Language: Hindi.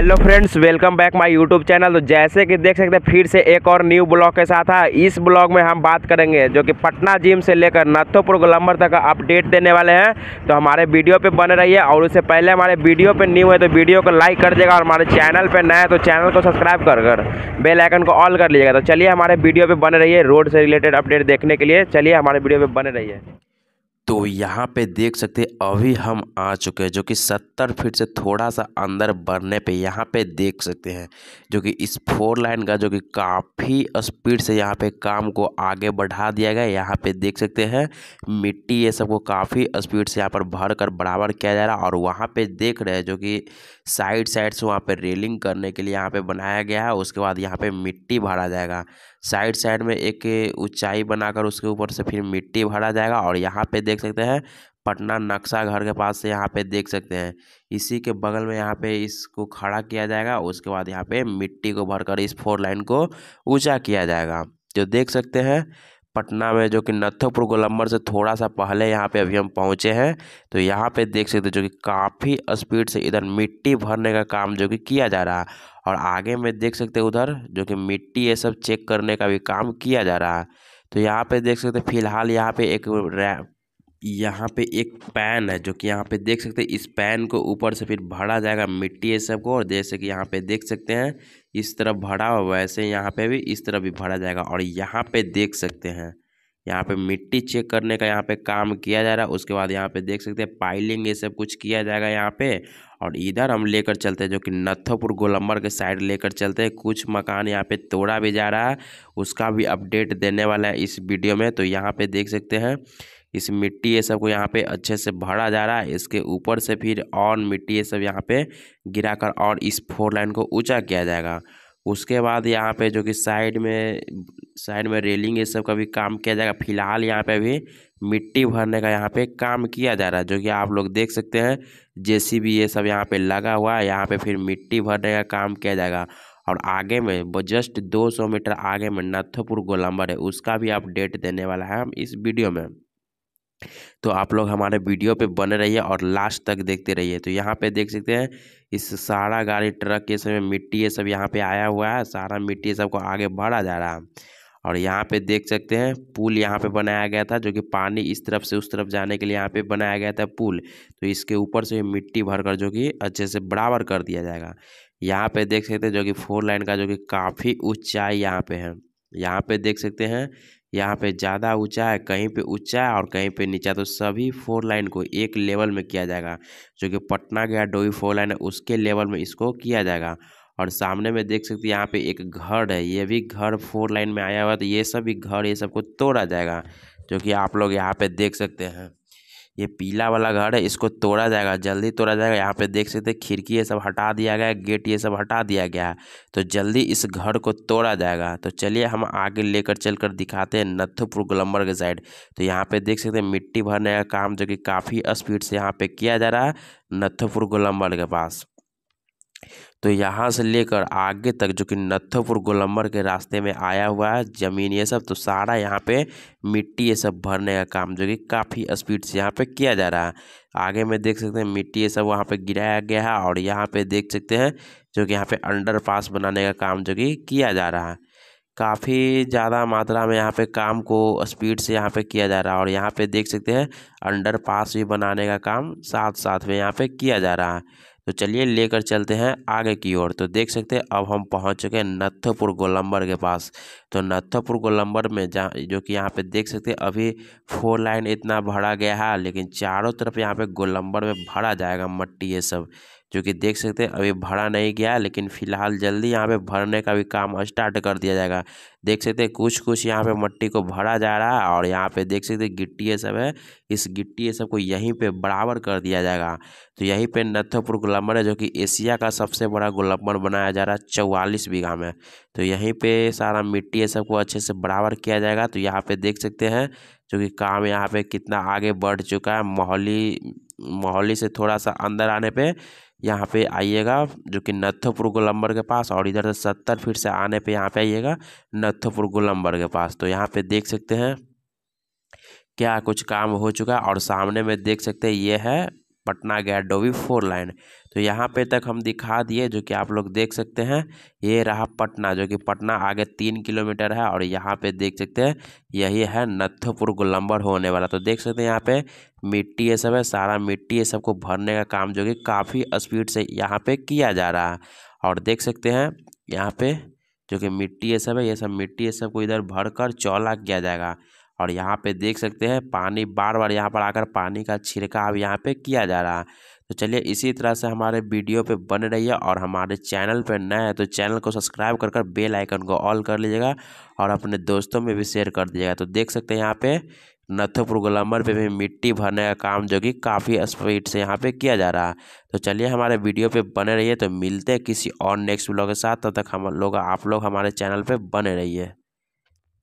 Hello friends welcome back my YouTube channel तो जैसे कि देख सकते हैं, फिर से एक और न्यू ब्लॉग के साथ है, इस ब्लॉग में हम बात करेंगे, जो कि पटना जिम से लेकर नथोपुर गोलम्बर तक अपडेट देने वाले हैं। तो हमारे वीडियो पे बने रहिए और उससे पहले हमारे वीडियो पे न्यू है तो वीडियो को लाइक कर देगा और हमारे चैनल पर नया है तो चैनल को सब्सक्राइब कर कर बेल आइकन को ऑल कर लीजिएगा। तो चलिए हमारे वीडियो पर बने रहिए, रोड से रिलेटेड अपडेट देखने के लिए। चलिए हमारे वीडियो पर बने रहिए। तो यहाँ पे देख सकते हैं, अभी हम आ चुके हैं, जो कि सत्तर फीट से थोड़ा सा अंदर बढ़ने पे यहाँ पे देख सकते हैं, जो कि इस फोर लाइन का जो कि काफ़ी स्पीड से यहाँ पे काम को आगे बढ़ा दिया गया यहाँ पे देख सकते हैं, मिट्टी ये सबको काफ़ी स्पीड से यहाँ पर भर कर बराबर किया जा रहा और वहाँ पे देख रहे हैं, जो कि साइड साइड से वहाँ पर रेलिंग करने के लिए यहाँ पे बनाया गया है, उसके बाद यहाँ पे मिट्टी भरा जाएगा। साइड साइड में एक ऊंचाई बनाकर उसके ऊपर से फिर मिट्टी भरा जाएगा और यहाँ पे देख सकते हैं, पटना नक्शा घर के पास से यहाँ पे देख सकते हैं। इसी के बगल में यहाँ पे इसको खड़ा किया जाएगा, उसके बाद यहाँ पे मिट्टी को भरकर इस फोर लाइन को ऊँचा किया जाएगा। जो देख सकते हैं, पटना में जो कि नथोपुर गोलम्बर से थोड़ा सा पहले यहाँ पे अभी हम पहुँचे हैं तो यहाँ पे देख सकते हैं जो कि काफ़ी स्पीड से इधर मिट्टी भरने का काम जो कि किया जा रहा है। और आगे में देख सकते हैं उधर, जो कि मिट्टी ये सब चेक करने का भी काम किया जा रहा है। तो यहाँ पे देख सकते हैं, फ़िलहाल यहाँ पे एक यहाँ पे एक पैन है, जो कि यहाँ पे देख सकते हैं, इस पैन को ऊपर से फिर भरा जाएगा मिट्टी ये सबको, और जैसे कि यहाँ पे देख सकते हैं, इस तरफ़ भरा हुआ वैसे यहाँ पे भी इस तरफ़ भी भरा जाएगा, और यहाँ पे देख सकते हैं। यहाँ पे मिट्टी चेक करने का यहाँ पे काम किया जा रहा है। उसके बाद यहाँ पे देख सकते हैं, पाइलिंग ये सब कुछ किया जाएगा यहाँ पे। और इधर हम लेकर चलते हैं, जो कि नथोपुर गोलम्बर के साइड लेकर चलते हैं। कुछ मकान यहाँ पे तोड़ा भी जा रहा है, उसका भी अपडेट देने वाला है इस वीडियो में। तो यहाँ पे देख सकते हैं, इस मिट्टी ये सबको यहाँ पे अच्छे से भरा जा रहा है। इसके ऊपर से फिर और मिट्टी ये सब यहाँ पे गिराकर और इस फोर लाइन को ऊँचा किया जाएगा। उसके बाद यहाँ पे जो कि साइड में साइड में रेलिंग ये सब का भी काम किया जाएगा। फ़िलहाल यहाँ पे भी मिट्टी भरने का यहाँ पे काम किया जा रहा है, जो कि आप लोग देख सकते हैं। जेसीबी ये सब यहाँ पे लगा हुआ है, यहाँ पे फिर मिट्टी भरने का काम किया जाएगा। और आगे में जस्ट 200 मीटर आगे में नथोपुर गोलम्बर है, उसका भी अपडेट देने वाला है हम इस वीडियो में। तो आप लोग हमारे वीडियो पे बने रहिए और लास्ट तक देखते रहिए। तो यहाँ पे देख सकते हैं, इस सारा गाड़ी, ट्रक के समय मिट्टी ये सब यहाँ पे आया हुआ है। सारा मिट्टी सबको आगे बढ़ा जा रहा है। और यहाँ पे देख सकते हैं, पुल यहाँ पे बनाया गया था, जो कि पानी इस तरफ़ से उस तरफ़ जाने के लिए यहाँ पे बनाया गया था पुल। तो इसके ऊपर से मिट्टी भरकर जो कि अच्छे से बराबर कर दिया जाएगा। यहाँ पे देख सकते हैं, जो कि फोर लाइन का जो कि काफ़ी ऊंचाई यहाँ पे है। यहाँ पे देख सकते हैं, यहाँ पे ज़्यादा ऊँचा है, कहीं पे ऊँचा है और कहीं पे नीचा तो सभी फोर लाइन को एक लेवल में किया जाएगा, जो कि पटना गया डोई फोर लाइन है, उसके लेवल में इसको किया जाएगा। और सामने में देख सकते हैं, यहाँ पे एक घर है, ये भी घर फोर लाइन में आया हुआ तो ये सभी घर, ये सबको तोड़ा जाएगा, जो कि आप लोग यहाँ पर देख सकते हैं। ये पीला वाला घर है, इसको तोड़ा जाएगा, जल्दी तोड़ा जाएगा। यहाँ पे देख सकते हैं, खिड़की ये सब हटा दिया गया है, गेट ये सब हटा दिया गया है। तो जल्दी इस घर को तोड़ा जाएगा। तो चलिए हम आगे लेकर चलकर दिखाते हैं नथुपुर गोलम्बर के साइड। तो यहाँ पे देख सकते हैं, मिट्टी भरने का काम जो कि काफ़ी स्पीड से यहाँ पे किया जा रहा है नथुपुर गोलम्बर के पास। तो यहाँ से लेकर आगे तक जो कि नथोपुर गोलम्बर के रास्ते में आया हुआ है, ज़मीन ये सब तो सारा यहाँ पे मिट्टी ये सब भरने का काम जो कि काफ़ी स्पीड से यहाँ पे किया जा रहा है। आगे में देख सकते हैं, मिट्टी ये सब वहाँ पे गिराया गया है और यहाँ पे देख सकते हैं जो कि यहाँ पे अंडर पास बनाने का काम जो कि किया जा रहा है। काफ़ी ज़्यादा मात्रा में यहाँ पे काम को स्पीड से यहाँ पे किया जा रहा है और यहाँ पे देख सकते हैं अंडर पास भी बनाने का काम साथ साथ में यहाँ पे किया जा रहा है। तो चलिए लेकर चलते हैं आगे की ओर। तो देख सकते हैं, अब हम पहुँच चुके हैं नत्थपुर गोलंबर के पास। तो नत्थपुर गोलंबर में जहाँ जो कि यहाँ पे देख सकते हैं, अभी फोर लाइन इतना भरा गया है, लेकिन चारों तरफ़ यहाँ पे गोलंबर में भरा जाएगा मट्टी ये सब। जो कि देख सकते हैं, अभी भरा नहीं गया, लेकिन फ़िलहाल जल्दी यहाँ पे भरने का भी काम स्टार्ट कर दिया जाएगा। देख सकते हैं कुछ कुछ यहाँ पे मट्टी को भरा जा रहा है और यहाँ पे देख सकते हैं, गिट्टी ये सब है, इस गिट्टी ये सबको यहीं पे बराबर कर दिया जाएगा। तो यहीं पे नथोपुर गुलम्बर है, जो कि एशिया का सबसे बड़ा गुलम्बर बनाया जा रहा है, चौवालीस बीघा में। तो यहीं पर सारा मिट्टी ये सबको अच्छे से बराबर किया जाएगा। तो यहाँ पर देख सकते हैं, जो कि काम यहाँ पर कितना आगे बढ़ चुका है, मोहली, मोहाली से थोड़ा सा अंदर आने पे यहाँ पे आइएगा, जो कि नत्थोपुर गोलम्बर के पास, और इधर से सत्तर फीट से आने पे यहाँ पे आइएगा, नत्थोपुर गोलम्बर के पास। तो यहाँ पे देख सकते हैं, क्या कुछ काम हो चुका है, और सामने में देख सकते हैं, ये है पटना गया डोवी फोर लाइन। तो यहाँ पे तक हम दिखा दिए, जो कि आप लोग देख सकते हैं, ये रहा पटना, जो कि पटना आगे तीन किलोमीटर है, और यहाँ पे देख सकते हैं, यही है नत्थोपुर गोलम्बर होने वाला। तो देख सकते हैं यहाँ पे मिट्टी ये सब है, सारा मिट्टी ये सबको भरने का काम जो कि काफ़ी स्पीड से यहाँ पे किया जा रहा है। और देख सकते हैं, यहाँ पे जो कि मिट्टी ये सब है, ये सब मिट्टी ये सबको इधर भर कर चौला किया जाएगा। और यहाँ पे देख सकते हैं, पानी बार बार यहाँ पर आकर पानी का छिड़काव यहाँ पे किया जा रहा है। तो चलिए इसी तरह से हमारे वीडियो पे बने रहिए और हमारे चैनल पे नए हैं तो चैनल को सब्सक्राइब कर कर बेल आइकन को ऑल कर लीजिएगा और अपने दोस्तों में भी शेयर कर दीजिएगा। तो देख सकते हैं यहाँ पे नथोपुर गोलम्बर पे भी मिट्टी भरने का काम जो कि काफ़ी स्पीड से यहाँ पे किया जा रहा है। तो चलिए हमारे वीडियो पे बने रहिए तो मिलते हैं किसी और नेक्स्ट ब्लॉग के साथ। तब तो तक हम लोग आप लोग हमारे चैनल पे बने रहिए।